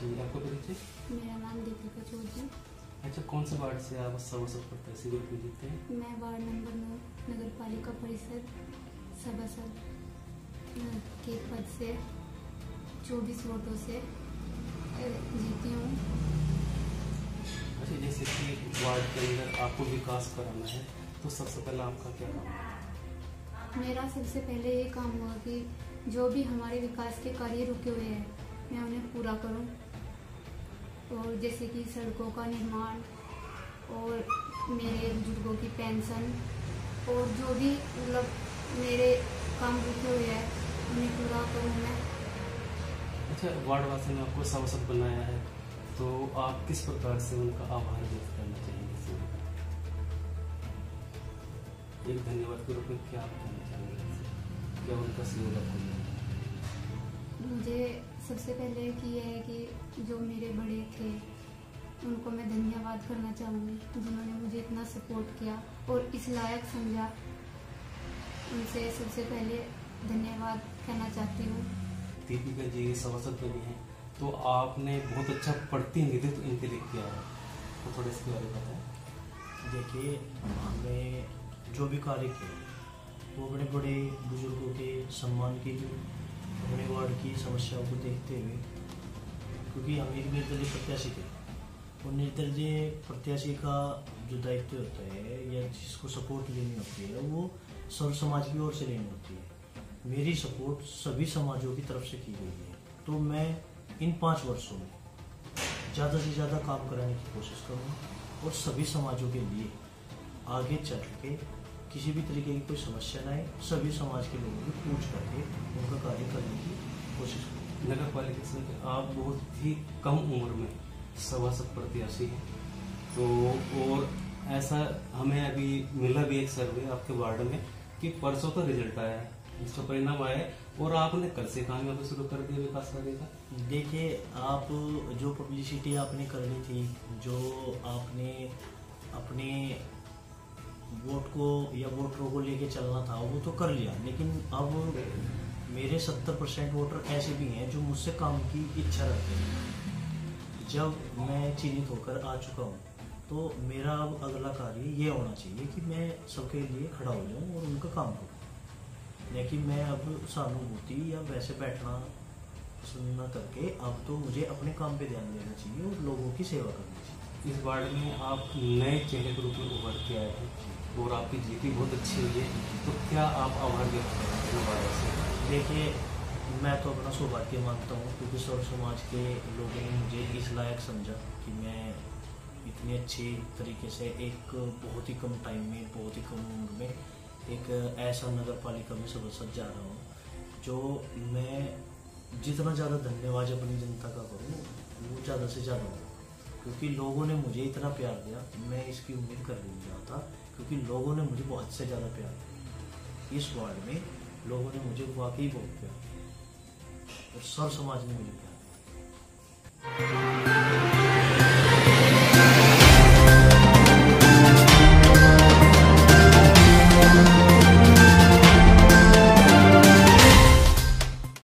जी आपका परिचय मेरा नाम दीपिका चौधरी अच्छा कौन से वार्ड से आप प्रत्याशी के रूप में जीते हैं मैं वार्ड नंबर नौ नगर पालिका परिषद सभासद के पद से चौबीस वोटों से जीती हूँ। अच्छा जैसे कि वार्ड के अंदर आपको विकास कराना है तो सबसे पहले आपका क्या काम मेरा सबसे पहले ये काम हुआ कि जो भी हमारे विकास के कार्य रुके हुए हैं मैं उन्हें पूरा करूँ। और जैसे कि सड़कों का निर्माण और मेरे बुज़ुर्गों की पेंशन और जो भी मतलब मेरे काम रुके हुए हैं, उन्हें पूरा करूँ मैं। अच्छा वार्ड वासी ने आपको सभासद बनाया है तो आप किस प्रकार से उनका आभार व्यक्त करना चाहेंगे एक धन्यवाद के रूप में क्या आप कहना चाहेंगे? क्या उनका सहयोग आपको सबसे पहले कि यह है कि जो मेरे बड़े थे उनको मैं धन्यवाद करना चाहूँगी जिन्होंने मुझे इतना सपोर्ट किया और इस लायक समझा। उनसे सबसे पहले धन्यवाद कहना चाहती हूँ। दीपिका जी सभासद बनी है तो आपने बहुत अच्छा प्रतिनिधित्व इनके लिए किया है। तो थोड़ा इसके बारे में बताएँ। देखिए हमने जो भी कार्य किए वो बड़े बड़े बुज़ुर्गों के सम्मान के लिए वार्ड की समस्याओं को देखते हुए, क्योंकि हम एक निर्दलीय प्रत्याशी थे। और निर्दलीय प्रत्याशी का जो दायित्व होता है या जिसको सपोर्ट लेनी होती है, वो सर्व समाज की ओर से लेनी होती है। मेरी सपोर्ट सभी समाजों की तरफ़ से की गई है। तो मैं इन पाँच वर्षों में ज़्यादा से ज़्यादा काम कराने की कोशिश करूँगा और सभी समाजों के लिए आगे चल के किसी भी तरीके की कोई समस्या ना आए, सभी समाज के लोगों को पूछ करके उनका कार्य करने की नगर पालिका से कि आप बहुत ही कम उम्र में सभासद प्रत्याशी हैं। तो और ऐसा हमें अभी मिला भी एक सर्वे आपके वार्ड में कि परसों का रिज़ल्ट आया है, जिसका परिणाम आया और आपने कल से काम यहाँ शुरू कर दिया विकास कार्य का। देखिए, आप जो पब्लिसिटी आपने करनी थी, जो आपने अपने वोट को या वोटरों को लेके चलना था, वो तो कर लिया, लेकिन अब मेरे सत्तर परसेंट वोटर ऐसे भी हैं जो मुझसे काम की इच्छा रखते हैं। जब मैं चिन्हित होकर आ चुका हूँ तो मेरा अब अगला कार्य ये होना चाहिए कि मैं सबके लिए खड़ा हो जाऊँ और उनका काम करूँ। लेकिन मैं अब सहानुभूति या वैसे बैठना सुनना करके अब तो मुझे अपने काम पे ध्यान देना चाहिए और लोगों की सेवा करनी चाहिए। इस वार्ड में आप नए चेहरे के रूप में उभर के आए हैं और आपकी जीती बहुत अच्छी हुई है। तो क्या आप आभार व्यक्त करेंगे वार्ड से? देखिए, मैं तो अपना सौभाग्य मानता हूँ क्योंकि सर्व समाज के लोगों ने मुझे इस लायक समझा कि मैं इतनी अच्छी तरीके से एक बहुत ही कम टाइम में, बहुत ही कम उम्र में एक ऐसा नगर पालिका में सदस्य जा रहा हूँ, जो मैं जितना ज़्यादा धन्यवाद अपनी जनता का करूँ, वो ज़्यादा से ज़्यादा क्योंकि लोगों ने मुझे इतना प्यार दिया, मैं इसकी उम्मीद कर नहीं रहा था, क्योंकि लोगों ने मुझे बहुत से ज़्यादा प्यार दिया इस वार्ड में लोगों ने मुझे वाकई बहुत प्यार दिया। और सर्व समाज ने मुझे प्यार दिया।